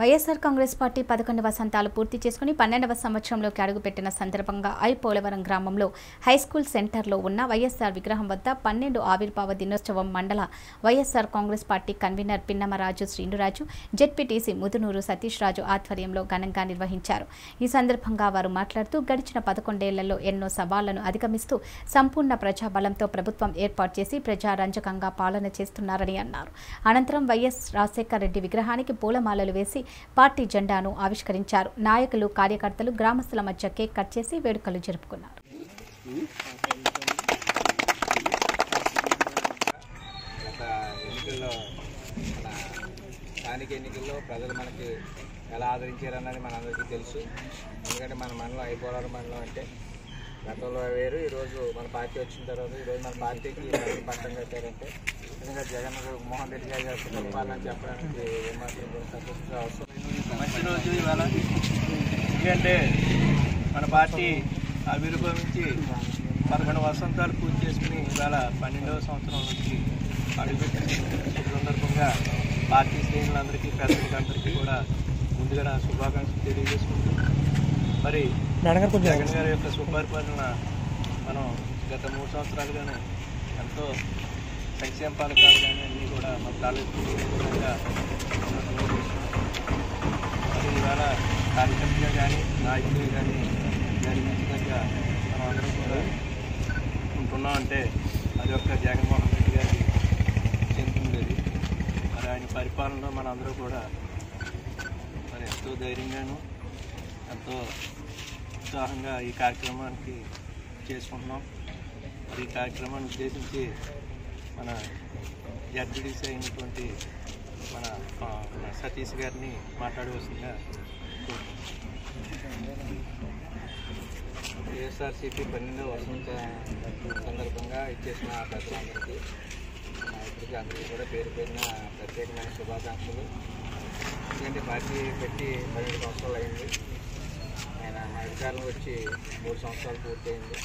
YSR Congress party పదకొండు వసంతాలు పూర్తి చేసుకుని పన్నెండవ సంవత్సరంలోకి అడుగుపెట్టిన సందర్భంగా ఐ పోలవరం గ్రామంలో హైస్కూల్ సెంటర్లో ఉన్న వైఎస్ఆర్ విగ్రహం వద్ద పన్నెండు ఆవిర్భావ దినోత్సవం మండల YSR Congress party convener Pinnamaraju Srinuraju ZPTC Mudunuru Satish Raju ఆధ్వర్యంలో ఘనంగా నిర్వహించారు. ఈ సందర్భంగా వారు మాట్లాడుతూ గడిచిన పదకొండేళ్ళలో ఎన్నో సవాళ్ళను అధిగమిస్తూ సంపూర్ణ ప్రజాబలంతో ప్రభుత్వం ఏర్పాటు చేసి ప్రజారంజకంగా పాలన చేస్తున్నారని అన్నారు. అనంతరం వైఎస్ రాజశేఖర రెడ్డి విగ్రహానికి పూలమాలలు వేసి పార్టీ జెండాను ఆవిష్కరించారు. నాయకులు కార్యకర్తలు గ్రామస్తుల మధ్య కేక్ కట్ చేసి వేడుకలు జరుపుకున్నారు. స్థానిక ఎన్నికల్లో ప్రజలు మనకి ఎలా ఆదరించారన్నది మనందరికీ తెలుసు. ఎందుకంటే మన మండలం అయిపోవడం మండలం అంటే గతంలో వేరు ఈరోజు మన పార్టీ వచ్చిన తర్వాత ఈరోజు మన పార్టీకి పట్టం కట్టారంటే నిజంగా జగన్ మోహన్ రెడ్డి గారు యొక్క చెప్పడానికి ఏమాత్రం కూడా అవసరం మంచి రోజు ఇవాళ. ఎందుకంటే మన పార్టీ ఆవిర్భవించి పదకొండు వసంతాలు పూర్తి చేసుకుని ఇవాళ పన్నెండవ సంవత్సరం నుంచి అడుగుపెట్టిన సందర్భంగా పార్టీ శ్రేణులందరికీ పెద్దలందరికీ కూడా ముందుగా శుభాకాంక్షలు తెలియజేసుకుంటున్నాను మరి జగన్ గారి యొక్క సుపరిపాలన మనం గత మూడు సంవత్సరాలుగానే ఎంతో సంక్షేమ పథకాలు కానీ అన్నీ కూడా మన తాలూకు మరి ఇవాళ కార్యకర్తగా కానీ నాయకులు కానీ జరిగించగా మనం అందరం కూడా ఉంటున్నాం అంటే అది ఒక జగన్మోహన్ రెడ్డి గారి చెందుతుంది మరి ఆయన పరిపాలనలో మన అందరూ కూడా మరి ఎంతో ధైర్యంగాను ఎంతో ఉత్సాహంగా ఈ కార్యక్రమానికి చేసుకుంటున్నాం. మరి ఈ కార్యక్రమాన్ని ఉద్దేశించి మన జడ్పీటీసీ అయినటువంటి మన సతీష్ గారిని మాట్లాడవలసిందిగా ఏఎస్ఆర్సీపీ పన్నెండవ వసంత సందర్భంగా ఇచ్చేసిన ప్రజలందరికీ నాయకుడికి అందరికీ కూడా పేరు పేరిన ప్రత్యేకమైన శుభాకాంక్షలు. ఎందుకంటే పార్టీ పెట్టి పన్నెండు సంవత్సరాలు అయింది. ఆయన వచ్చి మూడు సంవత్సరాలు పూర్తయింది.